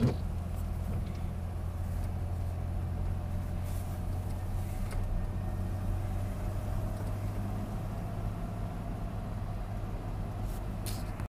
Nope.